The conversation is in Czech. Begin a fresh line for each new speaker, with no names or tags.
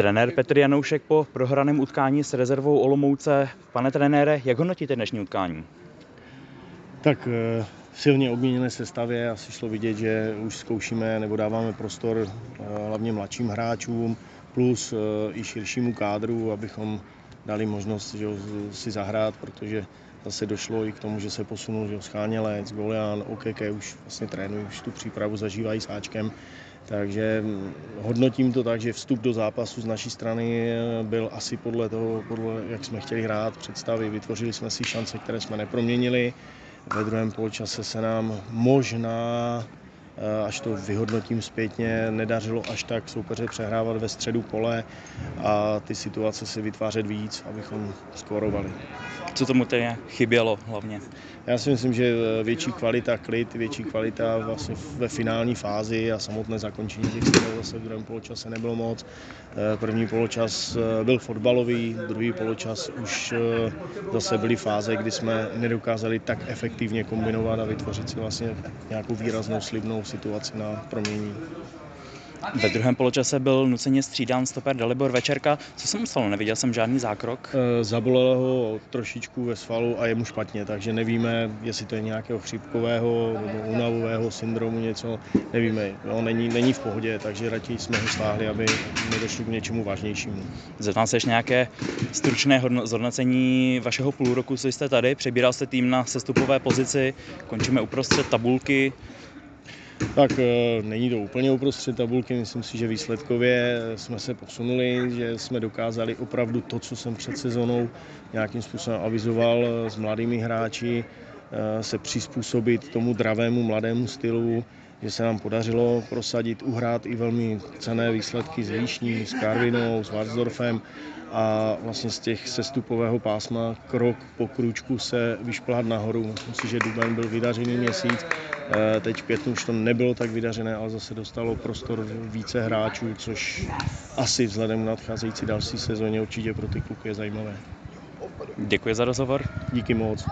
Trenér Petr Janoušek po prohraném utkání s rezervou Olomouce. Pane trenére, jak hodnotíte dnešní utkání?
Tak eh, silně obměněné sestavě asi šlo vidět, že už zkoušíme nebo dáváme prostor eh, hlavně mladším hráčům plus eh, i širšímu kádru, abychom dali možnost že, si zahrát, protože zase došlo i k tomu, že se posunul že Schánělec, Golian, OKK už vlastně trénují, už tu přípravu zažívají s Ačkem. Takže hm, hodnotím to tak, že vstup do zápasu z naší strany byl asi podle toho, podle, jak jsme chtěli hrát, představy. Vytvořili jsme si šance, které jsme neproměnili. Ve druhém poločase se nám možná Eh, až to vyhodnotím zpětně, nedařilo až tak soupeře přehrávat ve středu pole a ty situace si vytvářet víc, abychom skorovali.
Co tomu tedy chybělo hlavně?
Já si myslím, že eh, větší kvalita, klid, větší kvalita vlastně ve finální fázi a samotné zakončení těch střel zase v druhém poločase nebylo moc. Eh, první poločas byl fotbalový, druhý poločas už zase byly fáze, kdy jsme nedokázali tak efektivně kombinovat a vytvořit si vlastně nějakou výraznou slibnou situaci na promění.
Ve druhém poločase byl nuceně střídán stoper Dalibor Večerka. Co se mu stalo? Neviděl jsem žádný zákrok.
E, zabolelo ho trošičku ve svalu a je mu špatně, takže nevíme, jestli to je nějakého chřipkového nebo unavového syndromu něco, nevíme. No, není, není v pohodě, takže raději jsme ho stáhli, aby nedošlo k něčemu vážnějšímu.
Zeptám se ještě nějaké stručné zhodnocení vašeho půl roku, co jste tady. Přebíral jste tým na sestupové pozici, končíme uprostřed tabulky.
Tak e, není to úplně uprostřed tabulky, myslím si, že výsledkově jsme se posunuli, že jsme dokázali opravdu to, co jsem před sezónou nějakým způsobem avizoval s mladými hráči, se přizpůsobit tomu dravému mladému stylu, že se nám podařilo prosadit, uhrát i velmi cené výsledky s Líšní, s Karvinou, s Varsdorfem a vlastně z těch sestupového pásma krok po kručku se vyšplhat nahoru. Myslím si, že Duben byl vydařený měsíc, eh, teď v květnu už to nebylo tak vydařené, ale zase dostalo prostor více hráčů, což asi vzhledem k nadcházející další sezóně určitě pro ty kluky je zajímavé.
Děkuji za rozhovor.
Díky moc.